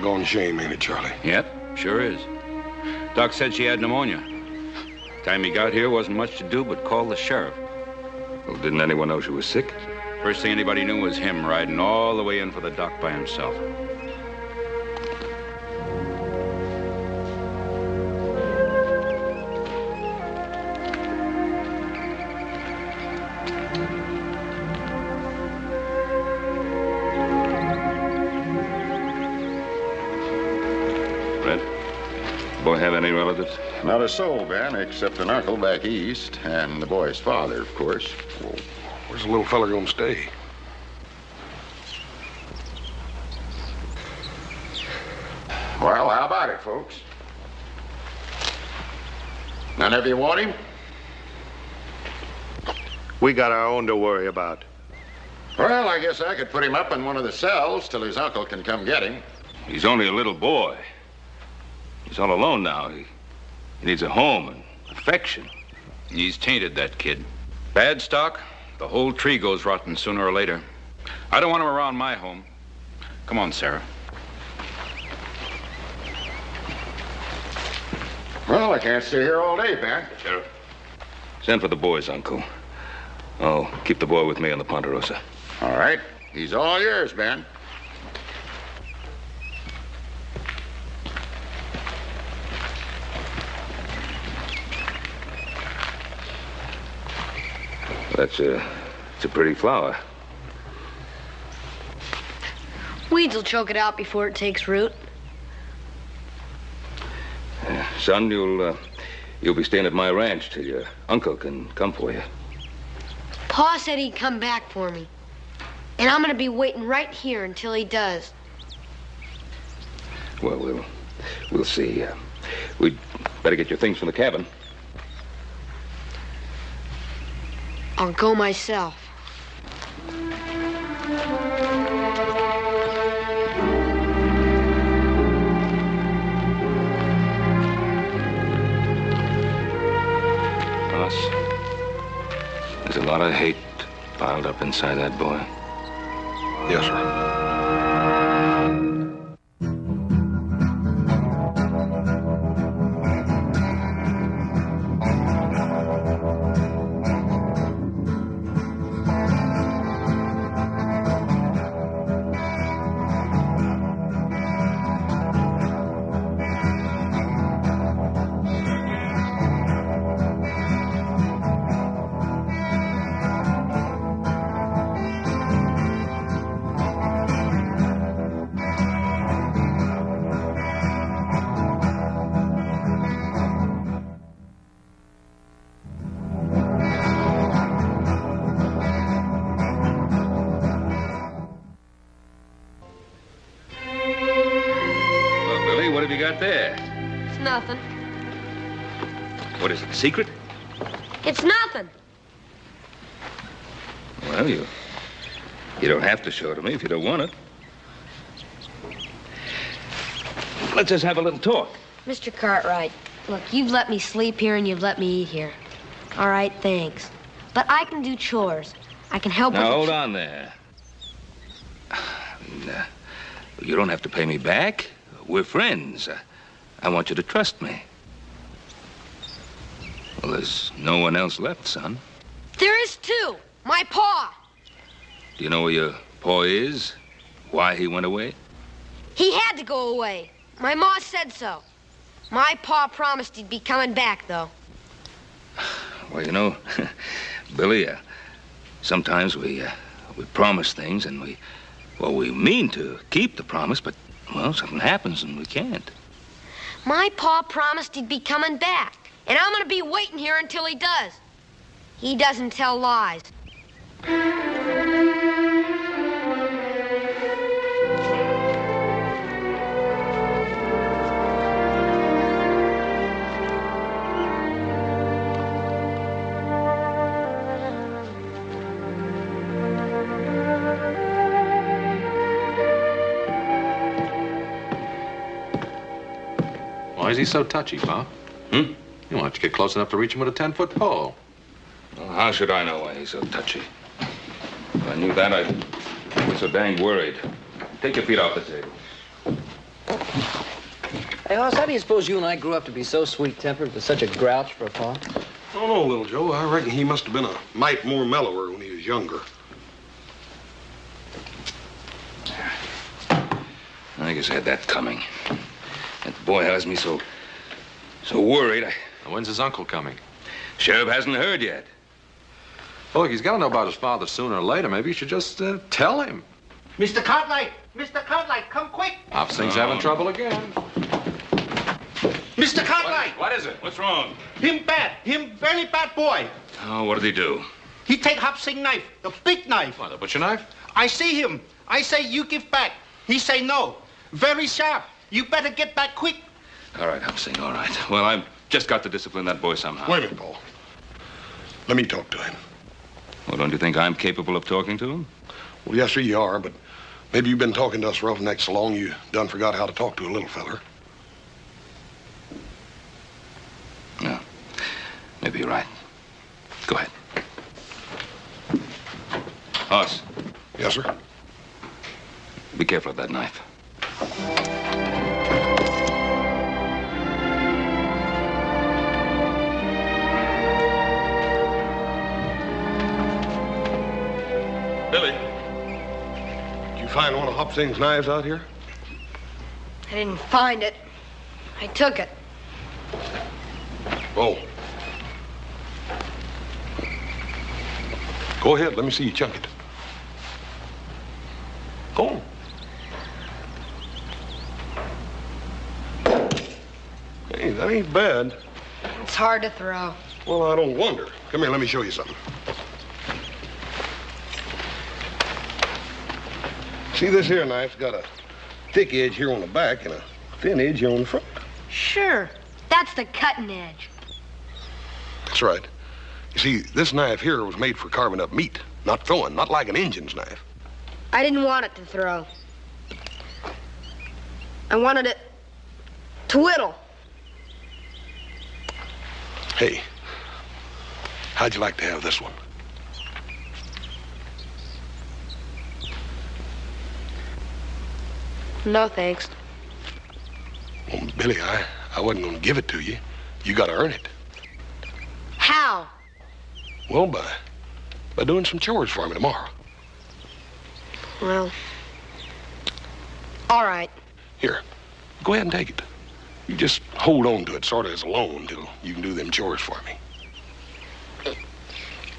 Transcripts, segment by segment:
doggone shame, ain't it, Charlie? Yep, sure is. Doc said she had pneumonia. Time he got here, wasn't much to do but call the sheriff. Well, didn't anyone know she was sick? First thing anybody knew was him riding all the way in for the doc by himself. Not a soul, Ben, except an uncle back east and the boy's father, of course. Well, Where's the little fella gonna stay? Well, how about it, folks? None of you want him? We got our own to worry about. Well, I guess I could put him up in one of the cells till his uncle can come get him. He's only a little boy. He's all alone now. He, he needs a home and affection. He's tainted, that kid. Bad stock, the whole tree goes rotten sooner or later. I don't want him around my home. Come on, Sarah. Well, I can't stay here all day, Ben. Sheriff. Send for the boys, Uncle. I'll keep the boy with me on the Ponderosa. All right. He's all yours, Ben. That's a, it's a pretty flower. Weeds will choke it out before it takes root. Uh, son, you'll uh, you'll be staying at my ranch till your uncle can come for you. Pa said he'd come back for me. And I'm gonna be waiting right here until he does. Well, we'll we'll see. Uh, we'd better get your things from the cabin. I'll go myself. Us. There's a lot of hate piled up inside that boy. Yes, sir. Secret? It's nothing. Well, you you don't have to show it to me if you don't want it. Let's just have a little talk. Mr. Cartwright, look, you've let me sleep here and you've let me eat here. All right, thanks. But I can do chores. I can help Now hold on there. Nah, you don't have to pay me back. We're friends. Uh, I want you to trust me. Well, there's no one else left, son. There is two. My paw. Do you know where your paw is? Why he went away? He had to go away. My ma said so. My pa promised he'd be coming back, though. Well, you know, Billy, uh, sometimes we uh, we promise things and we, well, we mean to keep the promise, but well, something happens and we can't. My pa promised he'd be coming back, and I'm gonna be waiting here until he does. He doesn't tell lies. Why is he so touchy, Pa? Hmm? You why don't you get close enough to reach him with a 10 foot pole? Well, how should I know why he's so touchy? If I knew that, I'd be so dang worried. Take your feet off the table. Hey, Hoss, how do you suppose you and I grew up to be so sweet-tempered with such a grouch for a pa? I don't know, little Joe. I reckon he must have been a mite more mellower when he was younger. I guess I had that coming. That boy has me so, so worried. I, Now, when's his uncle coming? Sheriff hasn't heard yet. Well, look, he's got to know about his father sooner or later. Maybe you should just uh, tell him. Mr. Cartlight! Mr. Cartlight, come quick! Hop Sing's having trouble again. Mr. Cartlight! What is it? What's wrong? Him bad. Him very bad boy. Oh, what did he do? He take Hop Sing knife, the big knife. What, the butcher knife? I see him. I say you give back. He say no. Very sharp. You better get back quick. All right, I'm saying all right. Well, I've just got to discipline that boy somehow. Wait a minute, Pa. Let me talk to him. Well, don't you think I'm capable of talking to him? Well, yes, sir, you are, but maybe you've been talking to us roughnecks so long you done forgot how to talk to a little feller. No. Maybe you're right. Go ahead. Hoss, Yes, sir. be careful of that knife. Find one of Hop Sing's knives out here? I didn't find it. I took it. Oh. Go ahead. Let me see you chunk it. Go on. Hey, that ain't bad. It's hard to throw. Well, I don't wonder. Come here, let me show you something. See, this here knife's got a thick edge here on the back and a thin edge here on the front. Sure. That's the cutting edge. That's right. You see, this knife here was made for carving up meat, not throwing, not like an Injun's knife. I didn't want it to throw. I wanted it to whittle. Hey, how'd you like to have this one? No, thanks. Well, Billy, I, I wasn't going to give it to you. You got to earn it. How? Well, by, by doing some chores for me tomorrow. Well, all right. Here, go ahead and take it. You just hold on to it sort of as a loan till you can do them chores for me.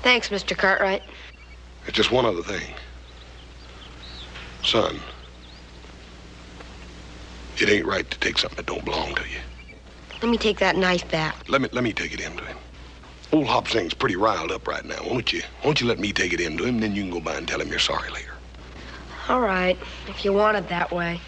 Thanks, Mr. Cartwright. It's just one other thing. Son, it ain't right to take something that don't belong to you. Let me take that knife back. Let me let me take it in to him. Old Hop Sing's pretty riled up right now. Won't you? Won't you let me take it in to him? Then you can go by and tell him you're sorry later. All right, if you want it that way.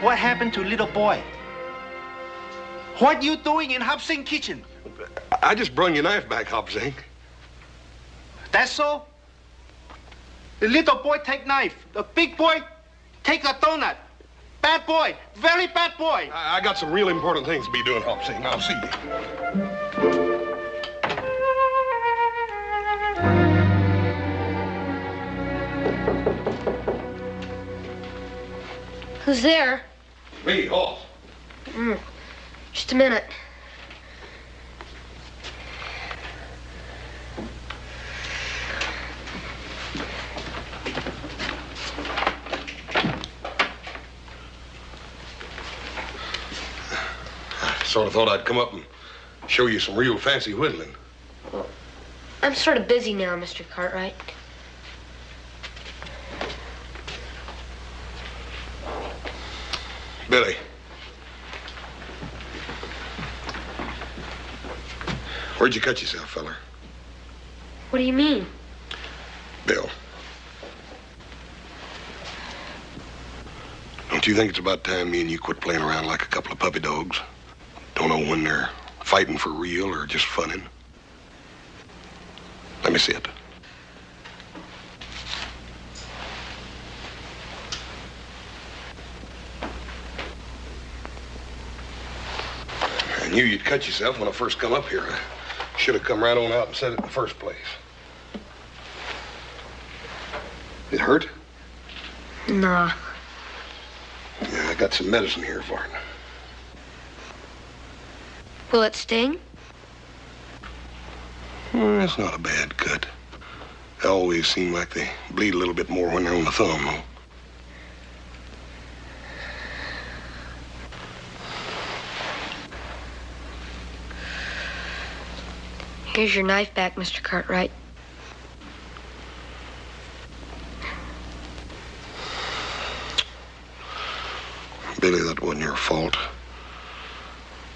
What happened to little boy? What you doing in Hop Sing kitchen? I just brung your knife back, Hop Sing. That's so? The little boy take knife. The big boy take a donut. Bad boy. Very bad boy. I, I got some real important things to be doing, Hop Sing. I'll see you. Who's there? Me, Hoss. Mm, just a minute. I sort of thought I'd come up and show you some real fancy whittling. Well, I'm sort of busy now, Mr. Billy. Where'd you cut yourself, feller? What do you mean? Bill. Don't you think it's about time me and you quit playing around like a couple of puppy dogs? Don't know when they're fighting for real or just funning. Let me see it. Knew you'd cut yourself when I first come up here. I should have come right on out and said it in the first place. It hurt? Nah. Yeah, I got some medicine here for it. Will it sting? Well, it's not a bad cut. They always seem like they bleed a little bit more when they're on the thumb, Here's your knife back, Mr. Cartwright. Billy, that wasn't your fault.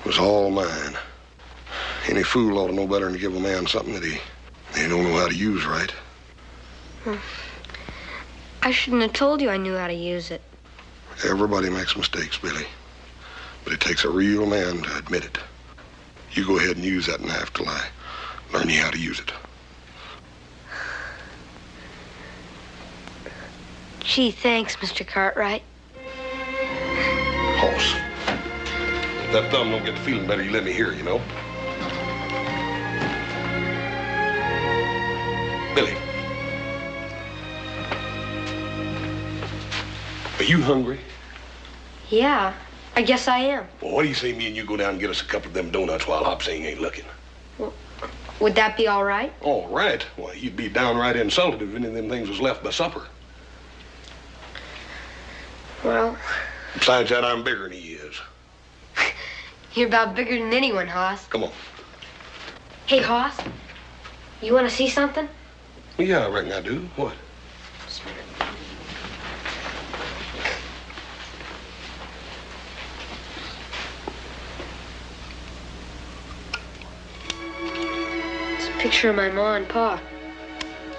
It was all mine. Any fool ought to know better than to give a man something that he, he don't know how to use right. Hmm. I shouldn't have told you I knew how to use it. Everybody makes mistakes, Billy. But it takes a real man to admit it. You go ahead and use that knife till I learn you how to use it. Gee, thanks, Mr. Cartwright. Hoss. If that thumb don't get to feeling better, you let me hear, you know? Billy. Are you hungry? Yeah, I guess I am. Well, what do you say me and you go down and get us a couple of them donuts while Hop Sing ain't looking? Would that be all right? All right. Why, you'd be downright insulted if any of them things was left by supper. Well, Besides that, I'm bigger than he is. you're about bigger than anyone, Hoss. Come on. Hey, Hoss, you want to see something? Yeah, I reckon I do. What? It's a picture of my ma and pa.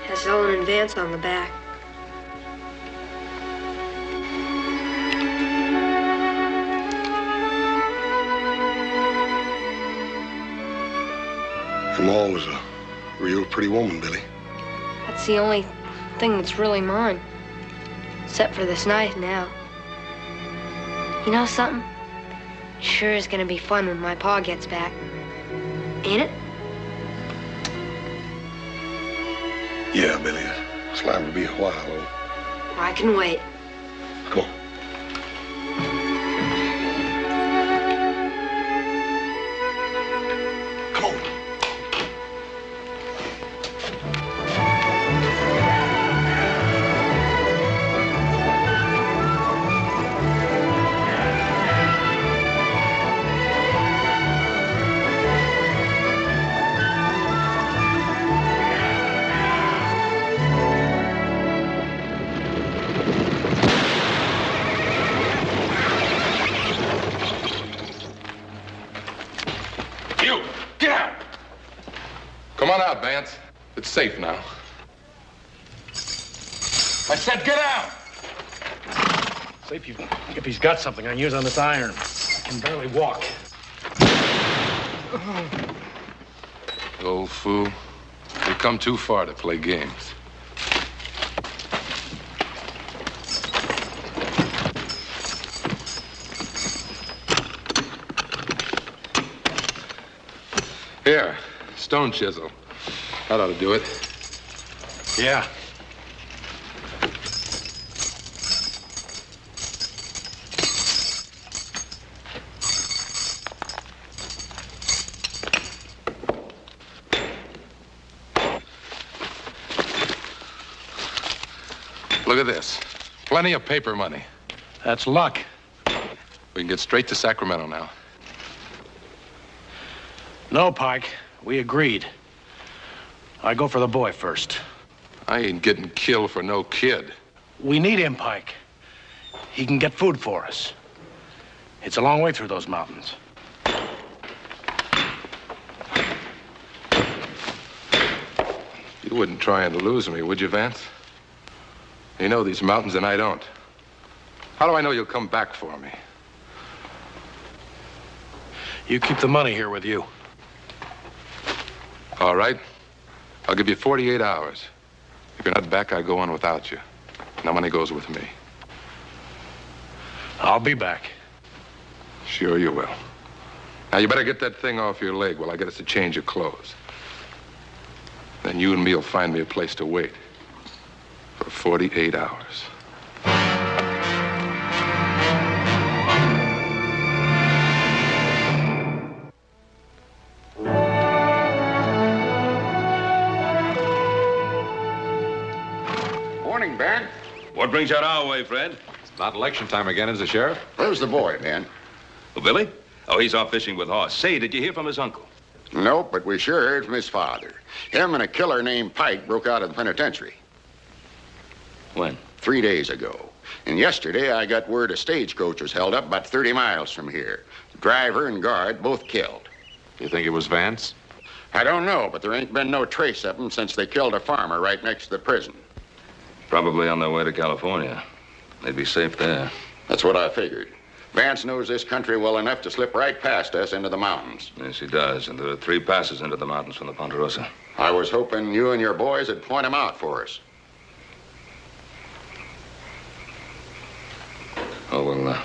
Has Ellen and Vance on the back. Your ma was a real pretty woman, Billy. That's the only thing that's really mine. Except for this knife now. You know something? Sure is gonna be fun when my pa gets back. Ain't it? Yeah, Billy. It's liable to be a while. I can wait. Come on. Safe now. I said get out! See if, you, if he's got something I can use on this iron. I can barely walk. You old fool. You've come too far to play games. Here, stone chisel. That ought to do it. Yeah. Look at this. Plenty of paper money. That's luck. We can get straight to Sacramento now. No, Pike. We agreed. I go for the boy first. I ain't getting killed for no kid. We need him, Pike. He can get food for us. It's a long way through those mountains. You wouldn't try and lose me, would you, Vance? You know these mountains and I don't. How do I know you'll come back for me? You keep the money here with you. All right. I'll give you 48 hours. If you're not back, I go on without you. No money goes with me. I'll be back. Sure you will. Now, you better get that thing off your leg while I get us a change of clothes. Then you and me will find me a place to wait for 48 hours. Brings you out our way, Fred? It's about election time again, is it, Sheriff? Where's the boy, Ben? Oh, Billy? Oh, he's off fishing with Hoss. Say, did you hear from his uncle? Nope, but we sure heard from his father. Him and a killer named Pike broke out of the penitentiary. When? Three days ago. And yesterday I got word a stagecoach was held up about 30 miles from here. Driver and guard both killed. You think it was Vance? I don't know, but there ain't been no trace of them since they killed a farmer right next to the prison. Probably on their way to California. They'd be safe there. That's what I figured. Vance knows this country well enough to slip right past us into the mountains. Yes, he does. And there are three passes into the mountains from the Ponderosa. I was hoping you and your boys would point him out for us. Oh, well, uh,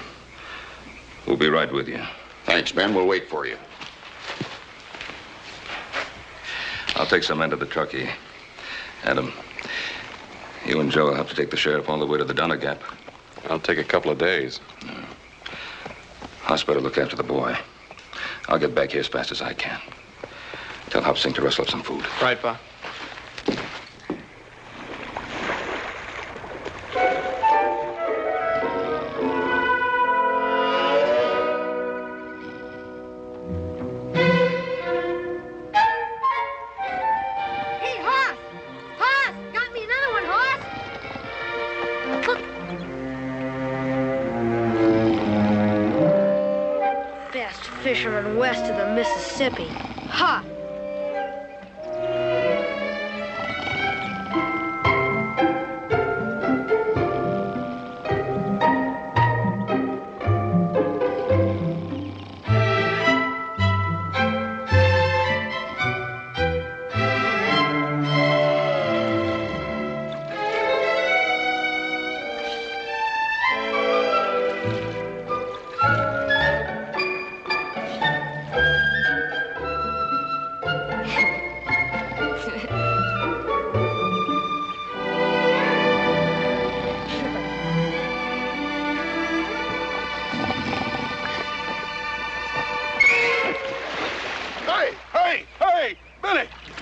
we'll be right with you. Thanks, Ben. We'll wait for you. I'll take some men to the truckee. Adam, you and Joe will have to take the sheriff all the way to the Donner Gap. I'll take a couple of days. Hospital look after the boy. I'll get back here as fast as I can. Tell Hop Sing to rustle up some food. Right, Pa.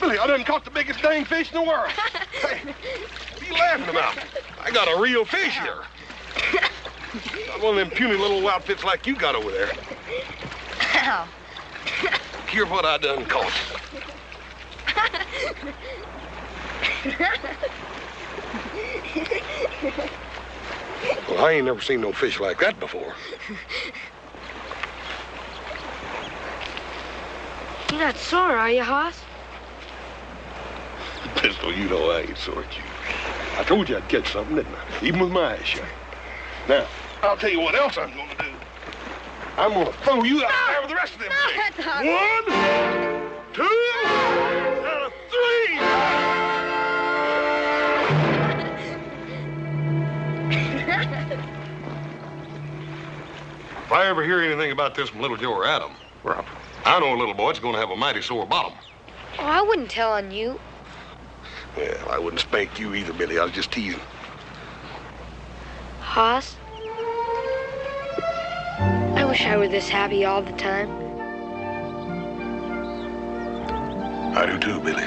Billy, I done caught the biggest dang fish in the world. hey, what are you laughing about? I got a real fish here. Not one of them puny little outfits like you got over there. Ow. Hear what I done caught. Well, I ain't never seen no fish like that before. You're not sore, are you, Hoss? Pistol, you know I ain't sore at you. I told you I'd catch something, didn't I? Even with my eyes shut. Now, I'll tell you what else I'm gonna do. I'm gonna throw you out there with the rest of them fish. One, two, and a three. If I ever hear anything about this from Little Joe or Adam, well, I know a little boy that's gonna have a mighty sore bottom. Oh, I wouldn't tell on you. Well, I wouldn't spank you either, Billy. I was just teasing. Hoss? I wish I were this happy all the time. I do too, Billy.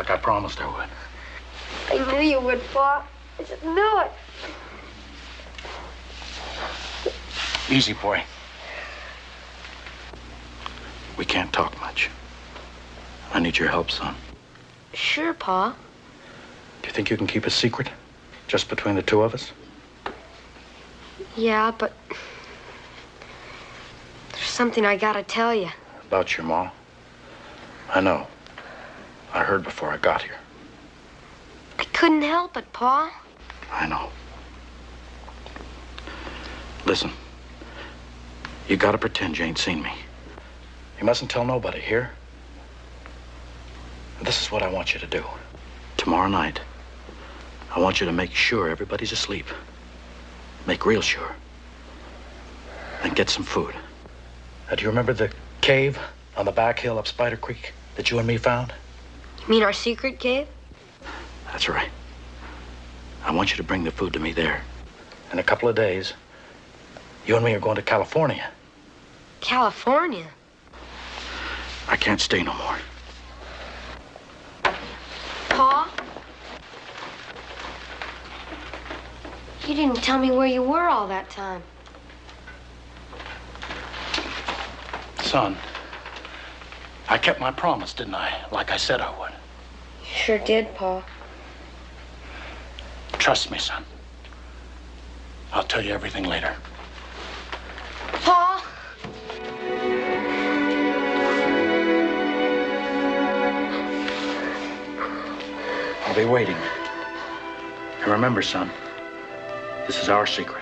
Like I promised I would. I knew you would, Pa. I just knew it. Easy, boy. We can't talk much. I need your help, son. Sure, Pa. Do you think you can keep a secret? Just between the two of us? Yeah, but there's something I gotta tell you. About your mom? I know. I heard before I got here. I couldn't help it, Pa. I know. Listen. You gotta pretend you ain't seen me. You mustn't tell nobody, here? This is what I want you to do. Tomorrow night, I want you to make sure everybody's asleep. Make real sure. And get some food. Now, do you remember the cave on the back hill up Spider Creek that you and me found? You mean our secret cave? That's right. I want you to bring the food to me there. In a couple of days, you and me are going to California. California? I can't stay no more. Pa? You didn't tell me where you were all that time. Son, I kept my promise, didn't I? Like I said I would. You sure did, Pa. Trust me, son. I'll tell you everything later. Pa? I'll be waiting. And remember, son, this is our secret.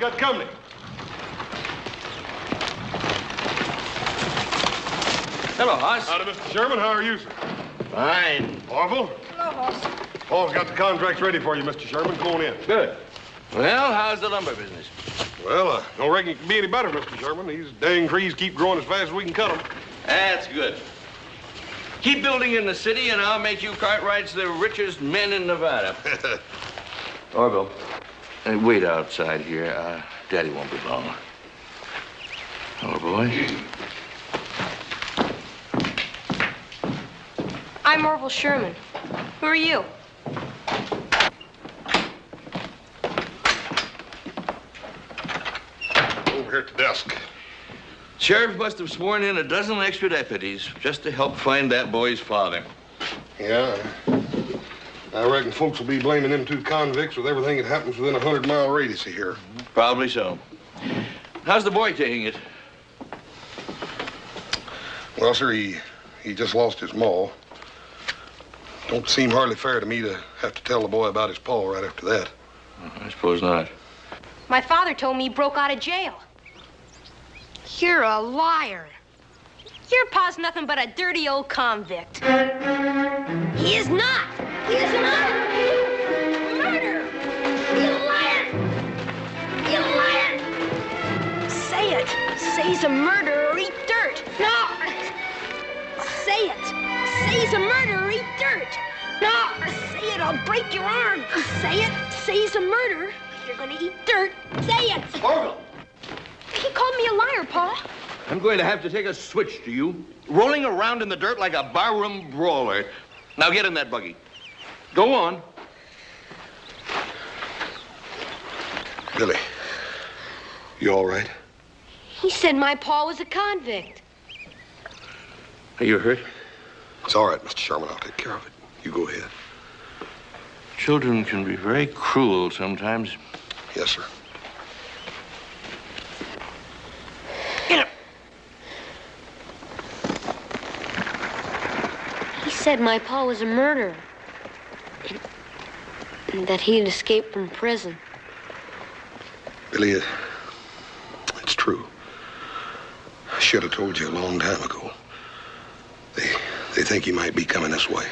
Got company. Hello, Hoss. Uh, Howdy, Mr. Sherman. How are you, sir? Fine. Orville? Hello, Hoss. Pa's got the contracts ready for you, Mr. Sherman. Come on in. Good. Well, how's the lumber business? Well, I don't reckon it can be any better, Mr. Sherman. These dang trees keep growing as fast as we can cut them. That's good. Keep building in the city, and I'll make you Cartwrights the richest men in Nevada. Orville, hey, wait outside here. Uh, Daddy won't be long. Hello, boy. I'm Orville Sherman. Who are you? Over here at the desk. Sheriff must have sworn in a dozen extra deputies just to help find that boy's father. Yeah. I reckon folks will be blaming them two convicts with everything that happens within a hundred mile radius of here. Probably so. How's the boy taking it? Well, sir, he he just lost his maw. Don't seem hardly fair to me to have to tell the boy about his paw right after that. Mm-hmm, I suppose not. My father told me he broke out of jail. You're a liar. Your pa's nothing but a dirty old convict. He is not. He is not. Murder. You liar. You liar. Say it. Say he's a murderer eat dirt. No. Say it. Say he's a murderer eat dirt. No. Say it. I'll break your arm. Say it. Say he's a murderer. You're gonna eat dirt. Say it. Orville! He called me a liar, Pa. I'm going to have to take a switch to you. Rolling around in the dirt like a barroom brawler. Now get in that buggy. Go on. Billy, you all right? He said my pa was a convict. Are you hurt? It's all right, Mr. Sherman. I'll take care of it. You go ahead. Children can be very cruel sometimes. Yes, sir. Get up. He said my pa was a murderer. That he had escaped from prison. Billy, it's true. I should have told you a long time ago. They, they think he might be coming this way.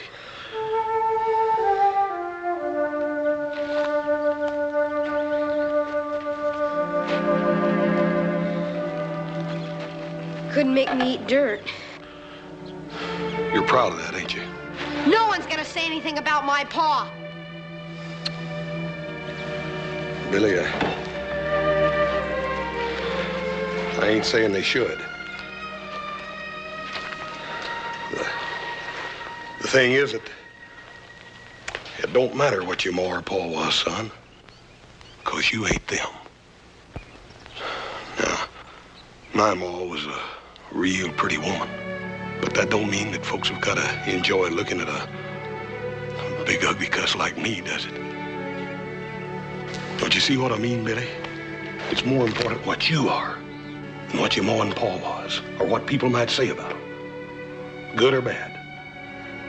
Couldn't make me eat dirt. You're proud of that, ain't you? No one's gonna say anything about my paw. Billy, I, I ain't saying they should. The, the thing is that it don't matter what your ma or pa was, son, because you ain't them. Now, my ma was a real pretty woman, but that don't mean that folks have got to enjoy looking at a, a big ugly cuss like me, does it? Don't you see what I mean, Billy? It's more important what you are than what your ma and pa was, or what people might say about them. Good or bad.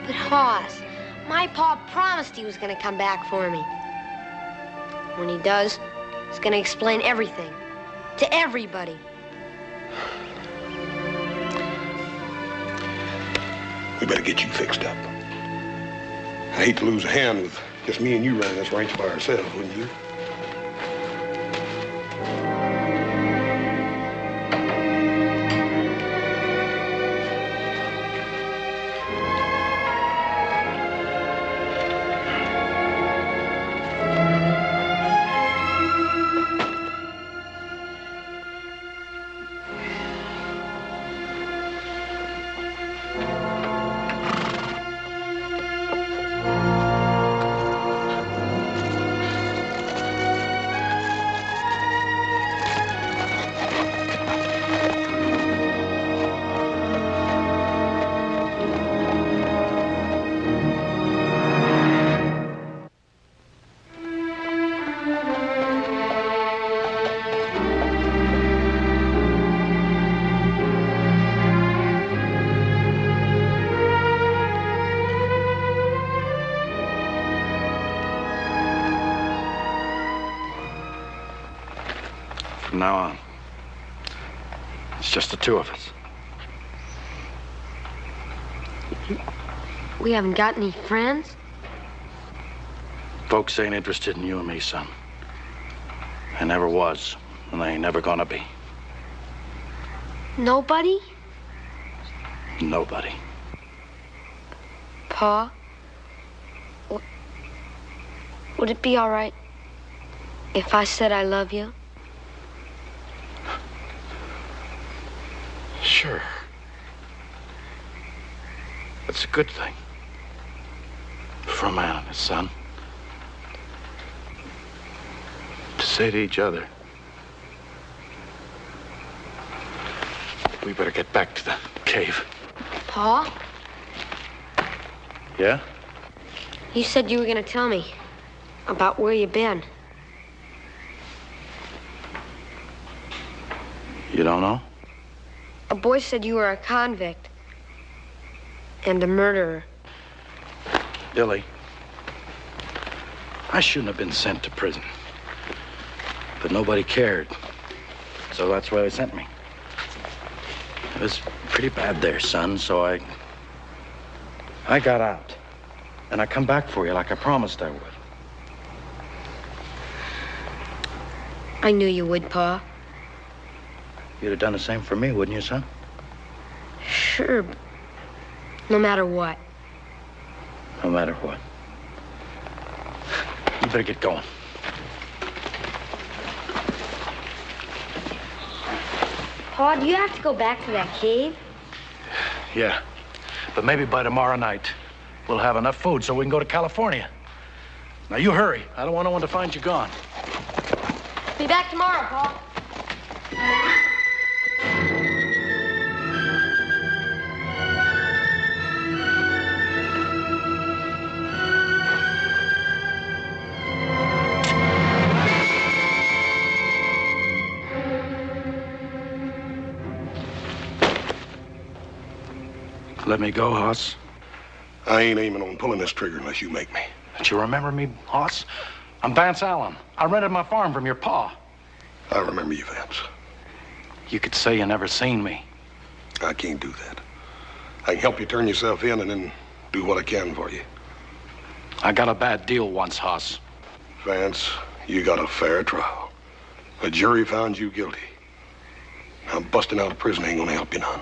But Hoss, my pa promised he was gonna come back for me. When he does, he's gonna explain everything to everybody. We better get you fixed up. I hate to lose a hand with just me and you running this ranch by ourselves, wouldn't you? Now on, it's just the two of us. We haven't got any friends? Folks ain't interested in you and me, son. I never was, and they ain't never gonna be. Nobody? Nobody. Pa? Would it be all right if I said I love you? Sure. That's a good thing. For a man and his son. To say to each other. We better get back to the cave. Pa? Yeah? You said you were gonna tell me about where you've been. You don't know? A boy said you were a convict and a murderer. Billy, I shouldn't have been sent to prison. But nobody cared. So that's why they sent me. It was pretty bad there, son, so I. I got out. And I come back for you like I promised I would. I knew you would, Pa. You'd have done the same for me, wouldn't you, son? Sure. No matter what. No matter what. You better get going. Pa, do you have to go back to that cave? Yeah. But maybe by tomorrow night, we'll have enough food so we can go to California. Now, you hurry. I don't want no one to find you gone. Be back tomorrow, Pa. Let me go, Hoss. I ain't aiming on pulling this trigger unless you make me. Don't you remember me, Hoss? I'm Vance Allen. I rented my farm from your pa. I remember you, Vance. You could say you never seen me. I can't do that. I can help you turn yourself in and then do what I can for you. I got a bad deal once, Hoss. Vance, you got a fair trial. A jury found you guilty. I'm busting out of prison ain't gonna help you none.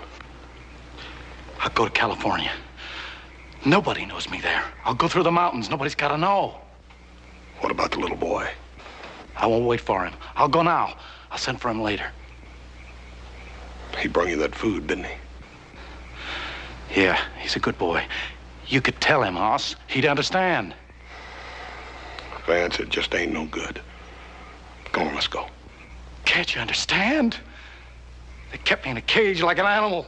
I'll go to California. Nobody knows me there. I'll go through the mountains. Nobody's got to know. What about the little boy? I won't wait for him. I'll go now. I'll send for him later. He brought you that food, didn't he? Yeah, he's a good boy. You could tell him, Hoss. He'd understand. Vance, it just ain't no good. Go on, let's go. Can't you understand? They kept me in a cage like an animal.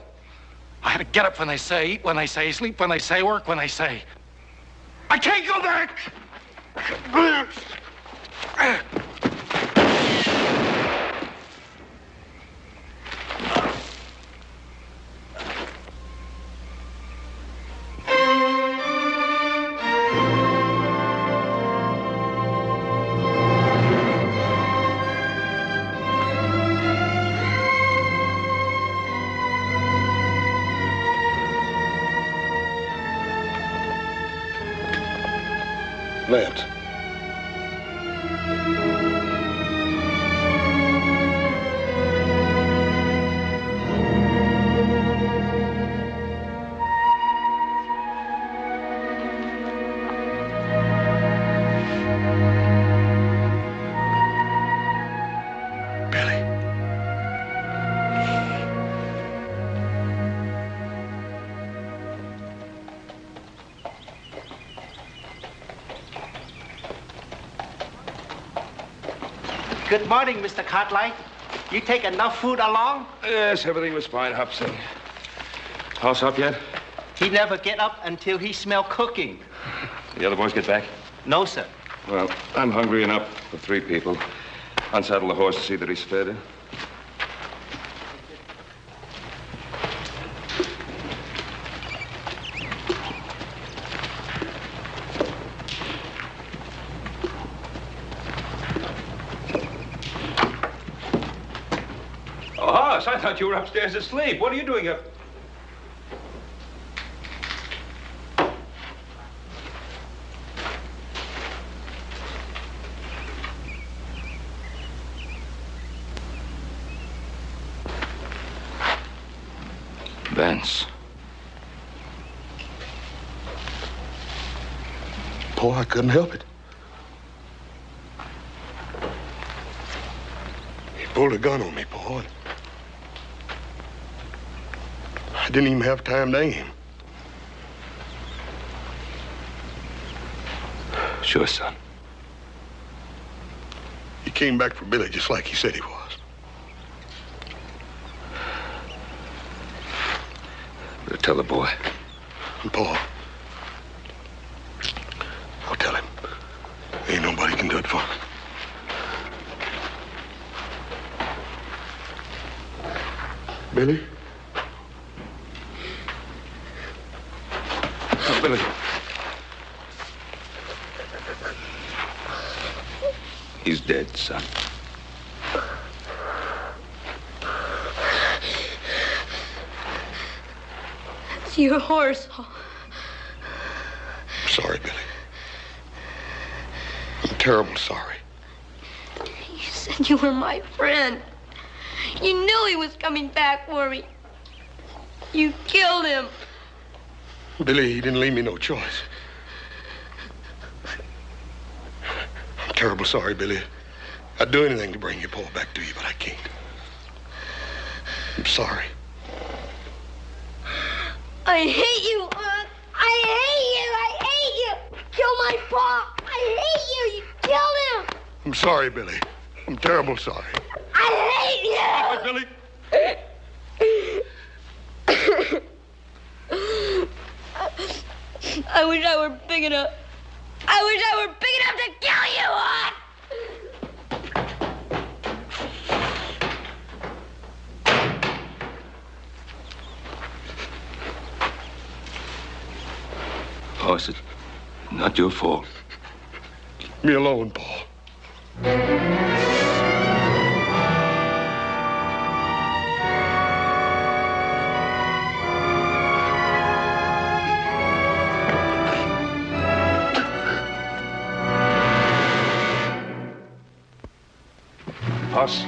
I had to get up when they say, eat when they say, sleep when they say, work when they say. I can't go back! Good morning, Mr. Cartwright. You take enough food along? Yes, everything was fine, Hobson. Hoss up yet? He never get up until he smell cooking. The other boys get back? No, sir. Well, I'm hungry enough for three people. Unsaddle the horse to see that he's fed. Oh, Hoss, I thought you were upstairs asleep. What are you doing up? Vance. Pa, I couldn't help it. He pulled a gun on me, Pa. I didn't even have time to aim. Sure, son. He came back for Billy just like he said he was. Better tell the boy. And Pa, I'll tell him. Ain't nobody can do it for me. Billy? Billy. He's dead, son. It's your horse. I'm sorry, Billy. I'm terrible sorry. You said you were my friend. You knew he was coming back for me. You killed him. Billy, he didn't leave me no choice. I'm terrible sorry, Billy. I'd do anything to bring your pa back to you, but I can't. I'm sorry. I hate you, Unc. I hate you. I hate you. Kill my pa. I hate you. You killed him. I'm sorry, Billy. I'm terrible sorry. I hate you. Billy. I wish I were big enough. I wish I were big enough to kill you, Unc. Hoss, it's not your fault. Leave me alone, Pa. Hoss.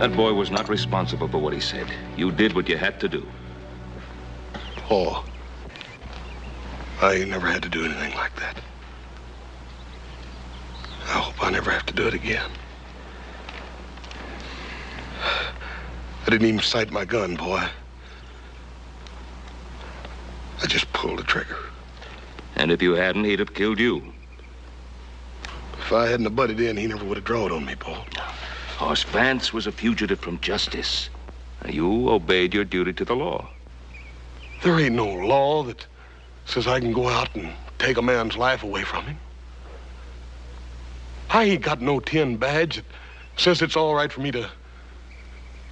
That boy was not responsible for what he said. You did what you had to do. Pa, I never had to do anything like that. I hope I never have to do it again. I didn't even sight my gun, boy. I just pulled the trigger. And if you hadn't, he'd have killed you. If I hadn't have butted in, he never would have drawed on me, Pa. Hoss Vance was a fugitive from justice. You obeyed your duty to the law. There ain't no law that says I can go out and take a man's life away from him. I ain't got no tin badge that says it's all right for me to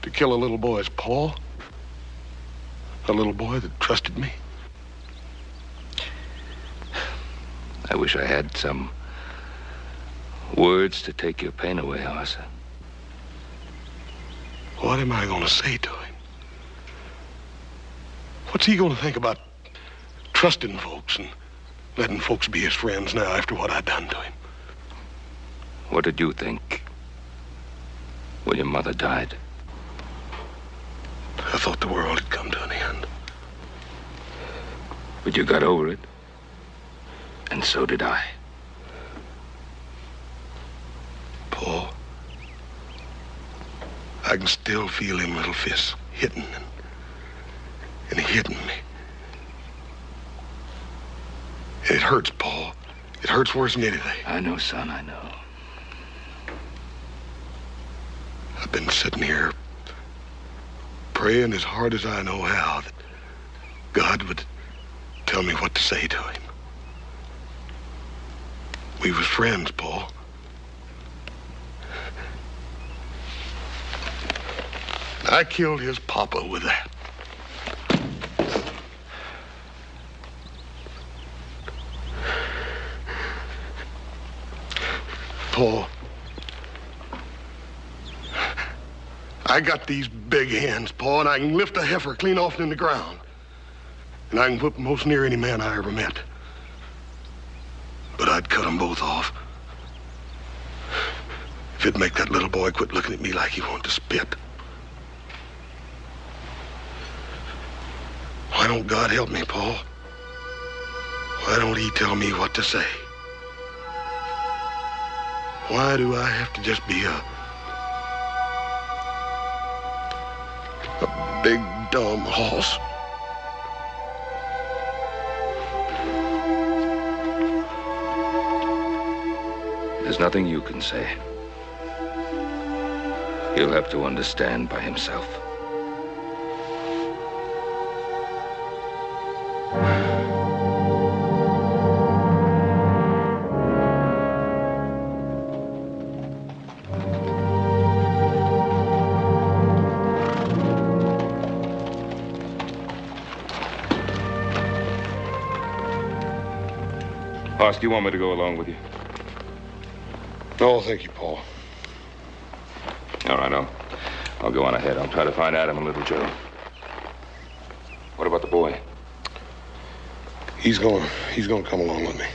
to kill a little boy's paw. A little boy that trusted me. I wish I had some words to take your pain away, Hoss. What am I going to say to him? What's he going to think about trusting folks and letting folks be his friends now after what I done to him? What did you think when your mother died? I thought the world had come to an end. But you got over it. And so did I. Pa, I can still feel him little fists hitting and, and hitting me. And it hurts, Pa. It hurts worse than anything. I know, son, I know. I've been sitting here praying as hard as I know how that God would tell me what to say to him. We was friends, Pa. I killed his papa with that. Pa. I got these big hands, Pa, and I can lift a heifer clean off in the ground. And I can whip most near any man I ever met. But I'd cut them both off. If it'd make that little boy quit looking at me like he wanted to spit. Don't God help me, Pa? Why don't he tell me what to say? Why do I have to just be a... a big, dumb horse? There's nothing you can say. He'll have to understand by himself. Hoss, do you want me to go along with you? No, thank you, Pa. All right, I'll, I'll go on ahead. I'll try to find Adam and Little Joe. What about the boy? He's going he's going to come along with me.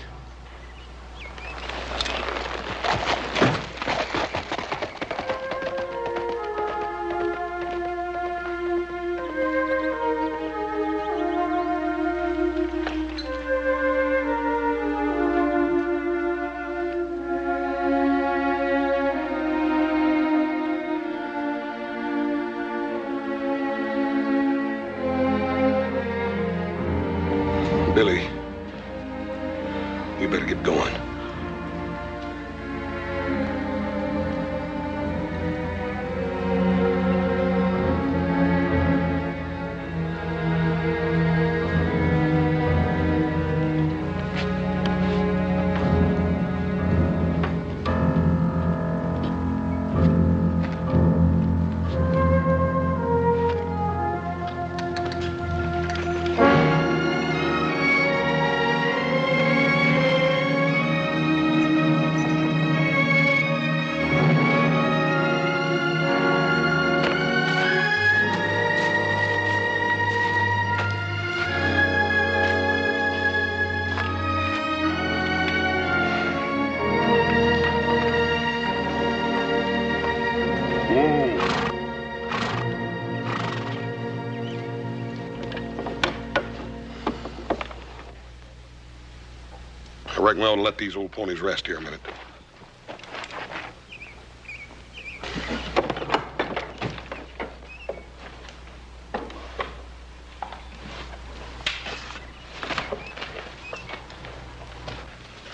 Reckon we ought to let these old ponies rest here a minute.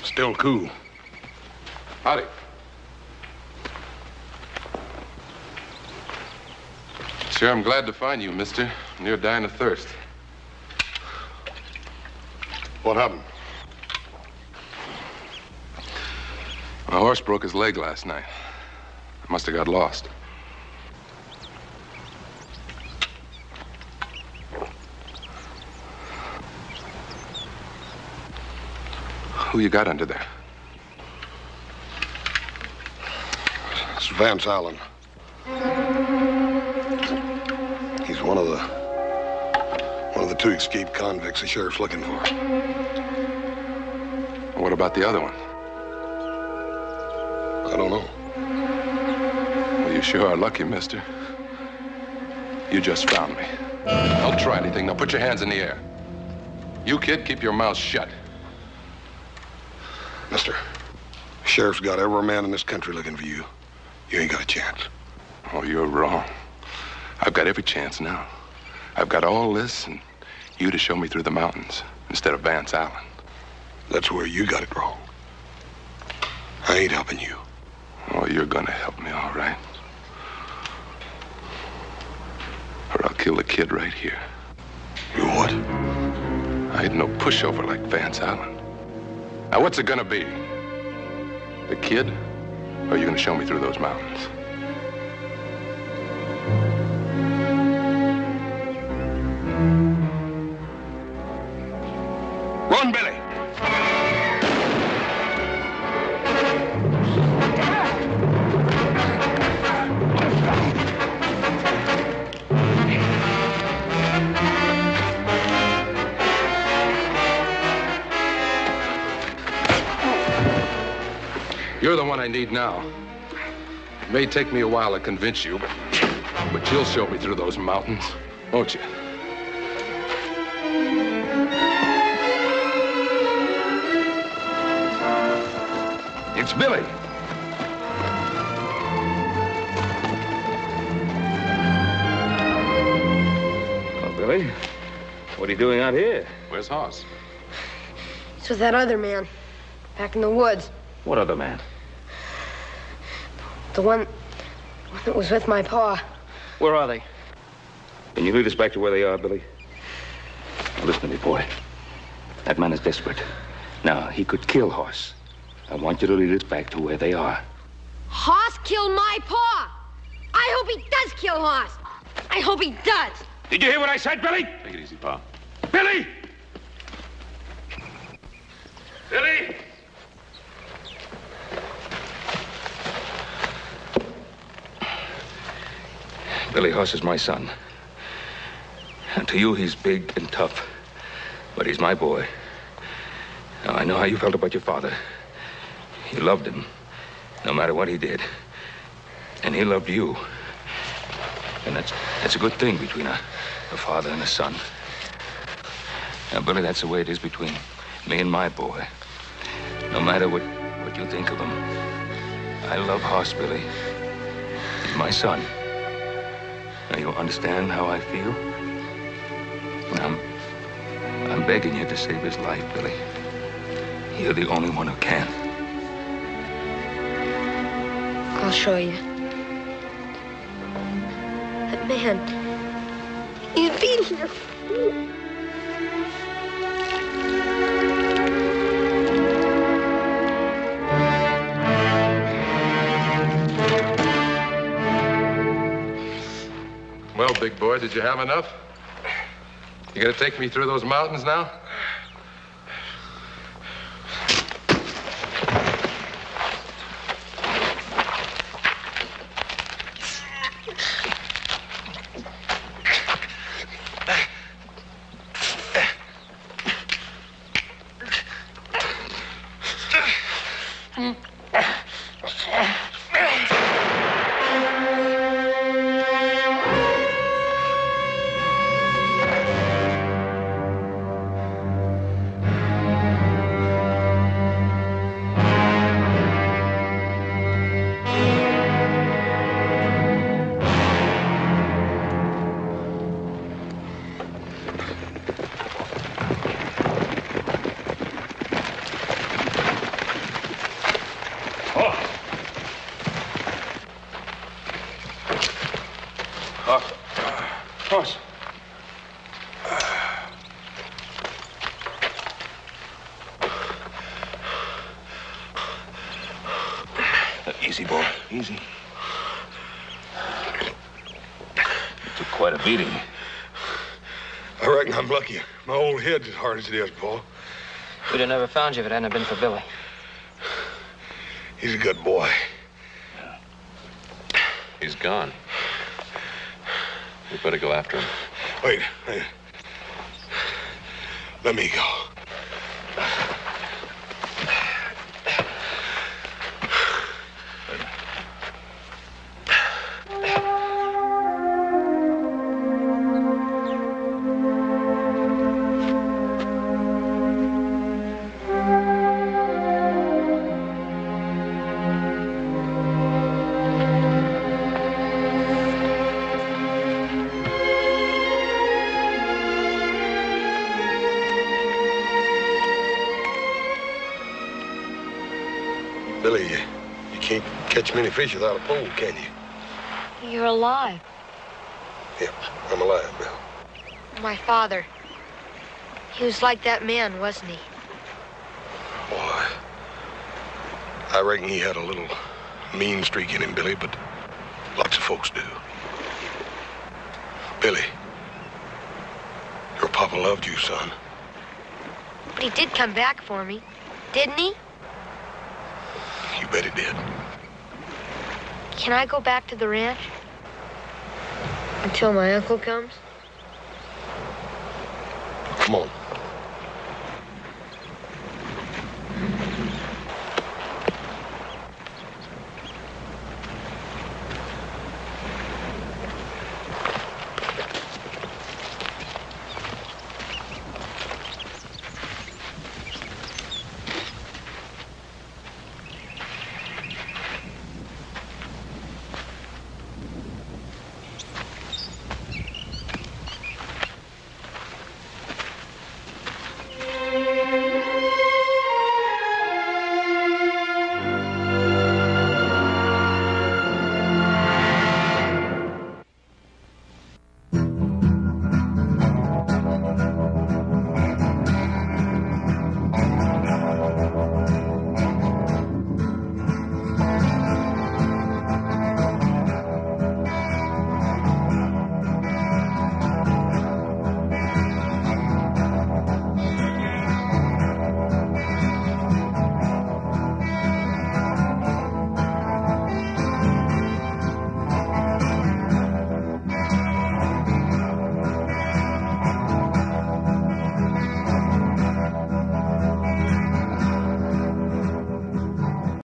Still cool. Howdy. Sure, I'm glad to find you, mister. You're dying of thirst. What happened? My horse broke his leg last night. I must have got lost. Who you got under there? It's Vance Allen. He's one of the one of the two escaped convicts the sheriff's looking for. What about the other one? I don't know. Well, you sure are lucky, mister. You just found me. Don't try anything. Now put your hands in the air. You, kid, keep your mouth shut. Mister, sheriff's got every man in this country looking for you. You ain't got a chance. Oh, you're wrong. I've got every chance now. I've got all this and you to show me through the mountains instead of Vance Allen. That's where you got it wrong. I ain't helping you. Oh, you're gonna help me, all right. Or I'll kill the kid right here. You what? I ain't no pushover like Vance Allen. Now, what's it gonna be? The kid? Or are you gonna show me through those mountains? May take me a while to convince you, but, but you'll show me through those mountains, won't you? It's Billy. Well, Billy, what are you doing out here? Where's Hoss? It's with that other man, back in the woods. What other man? The one, that was with my pa. Where are they? Can you lead us back to where they are, Billy? Now, listen to me, boy. That man is desperate. Now, he could kill Hoss. I want you to lead us back to where they are. Hoss killed my pa. I hope he does kill Hoss. I hope he does. Did you hear what I said, Billy? Take it easy, Pa. Billy! Billy! Billy Hoss is my son. And to you, he's big and tough. But he's my boy. Now, I know how you felt about your father. You loved him, no matter what he did. And he loved you. And that's, that's a good thing between a, a father and a son. Now, Billy, that's the way it is between me and my boy. No matter what, what you think of him, I love Hoss, Billy. He's my son. Now, you understand how I feel? I'm, I'm begging you to save his life, Billy. You're the only one who can. I'll show you. That man, he's beating your big boy, did you have enough? You gonna take me through those mountains now? Easy, boy. Easy. You took quite a beating. I reckon I'm lucky. My old head's as hard as it is, Pa. We'd have never found you if it hadn't been for Billy. He's a good boy. He's gone. We better go after him. Wait. wait. Let me go. Fish without a pole, can you? You're alive. Yep, I'm alive, Bill. My father. He was like that man, wasn't he? Boy, I reckon he had a little mean streak in him, Billy, but lots of folks do. Billy, your papa loved you, son. But he did come back for me, didn't he? You bet he did. Can I go back to the ranch? Until my uncle comes? Come on.